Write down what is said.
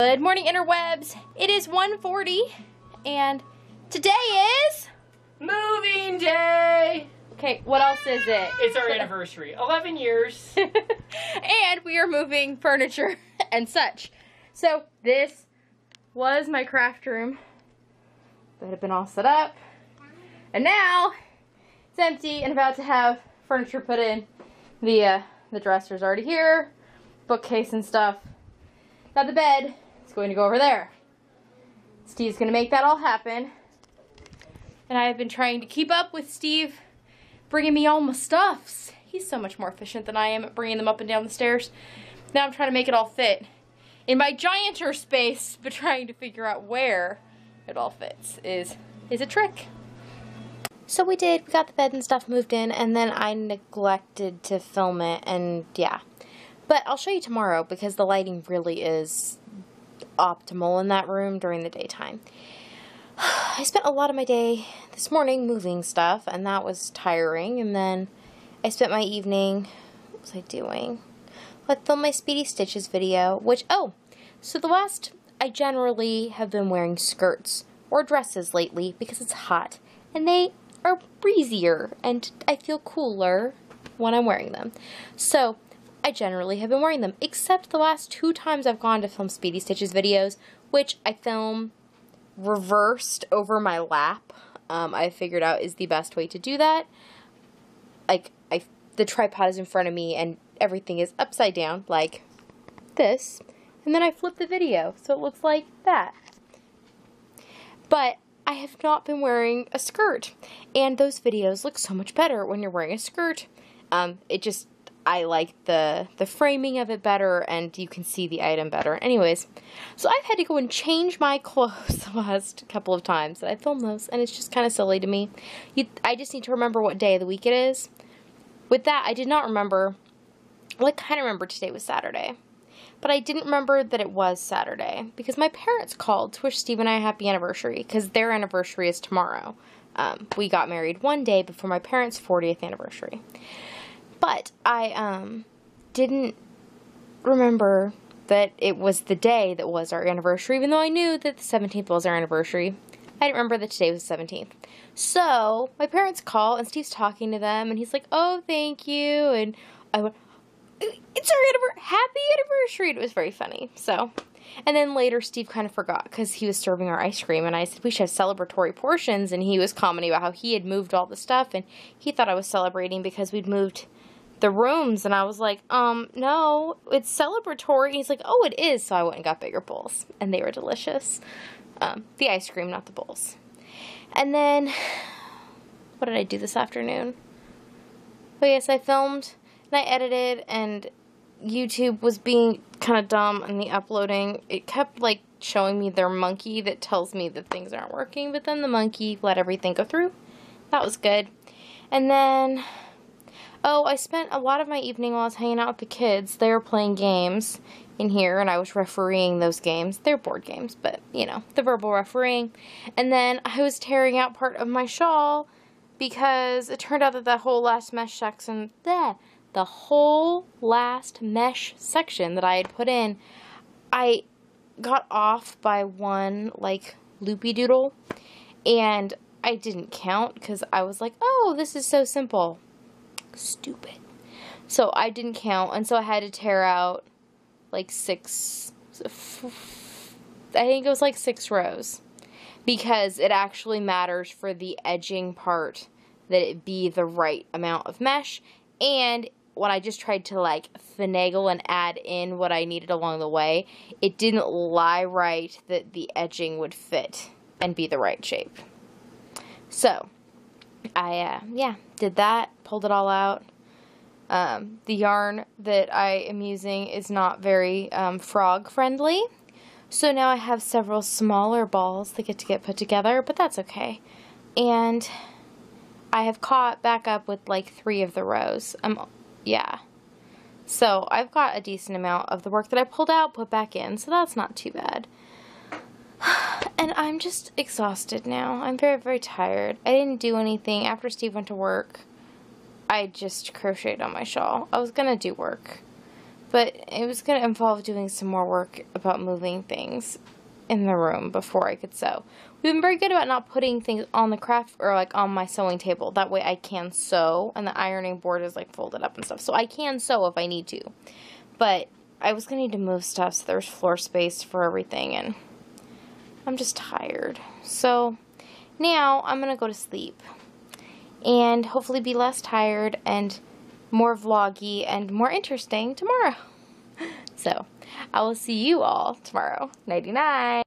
Good morning, interwebs. It is 1.40, and today is... Moving day! Okay, what else is it? It's our anniversary. 11 years. and we are moving furniture and such. So, this was my craft room that had been all set up. And now, it's empty and about to have furniture put in. The, uh, the dresser's already here, bookcase and stuff. Now the bed is going to go over there. Steve's going to make that all happen. And I have been trying to keep up with Steve bringing me all my stuffs. He's so much more efficient than I am at bringing them up and down the stairs. Now I'm trying to make it all fit in my gianter space, but trying to figure out where it all fits is is a trick. So we did, we got the bed and stuff moved in, and then I neglected to film it, and yeah. But I'll show you tomorrow because the lighting really is optimal in that room during the daytime. I spent a lot of my day this morning moving stuff, and that was tiring, and then I spent my evening, what was I doing? I filmed my Speedy Stitches video, which, oh, so the last, I generally have been wearing skirts or dresses lately because it's hot, and they are breezier and I feel cooler when I'm wearing them. So I generally have been wearing them, except the last two times I've gone to film Speedy Stitches videos, which I film reversed over my lap. Um, I figured out is the best way to do that. Like I, the tripod is in front of me and everything is upside down, like this, and then I flip the video so it looks like that. But I have not been wearing a skirt. And those videos look so much better when you're wearing a skirt. Um, it just, I like the, the framing of it better and you can see the item better. Anyways, so I've had to go and change my clothes the last couple of times that I filmed those and it's just kind of silly to me. You, I just need to remember what day of the week it is. With that, I did not remember, well I kind of remember today was Saturday but I didn't remember that it was Saturday because my parents called to wish Steve and I a happy anniversary because their anniversary is tomorrow. Um, we got married one day before my parents' 40th anniversary. But I um, didn't remember that it was the day that was our anniversary, even though I knew that the 17th was our anniversary. I didn't remember that today was the 17th. So my parents call and Steve's talking to them and he's like, oh, thank you. And I went, it's our anniversary, happy anniversary. It was very funny. So, and then later Steve kind of forgot because he was serving our ice cream, and I said we should have celebratory portions, and he was commenting about how he had moved all the stuff, and he thought I was celebrating because we'd moved the rooms, and I was like, um, no, it's celebratory. He's like, oh, it is. So I went and got bigger bowls, and they were delicious. Um, the ice cream, not the bowls. And then, what did I do this afternoon? Oh yes, I filmed and I edited and YouTube was being kind of dumb in the uploading. It kept like showing me their monkey that tells me that things aren't working, but then the monkey let everything go through. That was good. And then, oh, I spent a lot of my evening while I was hanging out with the kids. They were playing games in here, and I was refereeing those games. They're board games, but, you know, the verbal refereeing. And then I was tearing out part of my shawl because it turned out that that whole last mesh section, there the whole last mesh section that I had put in, I got off by one, like, loopy doodle, and I didn't count because I was like, oh, this is so simple. Stupid. So I didn't count, and so I had to tear out, like, six, I think it was like six rows, because it actually matters for the edging part that it be the right amount of mesh, and when I just tried to like finagle and add in what I needed along the way, it didn't lie right that the edging would fit and be the right shape. So, I, uh, yeah, did that, pulled it all out. Um, the yarn that I am using is not very um, frog friendly. So now I have several smaller balls that get to get put together, but that's okay. And I have caught back up with like three of the rows. I'm yeah. So I've got a decent amount of the work that I pulled out put back in, so that's not too bad. And I'm just exhausted now. I'm very, very tired. I didn't do anything. After Steve went to work, I just crocheted on my shawl. I was going to do work, But it was going to involve doing some more work about moving things in the room before I could sew. We've been very good about not putting things on the craft or like on my sewing table. That way I can sew and the ironing board is like folded up and stuff. So I can sew if I need to. But I was going to need to move stuff so there's floor space for everything and I'm just tired. So now I'm going to go to sleep and hopefully be less tired and more vloggy and more interesting tomorrow. So, I will see you all tomorrow. Nighty night.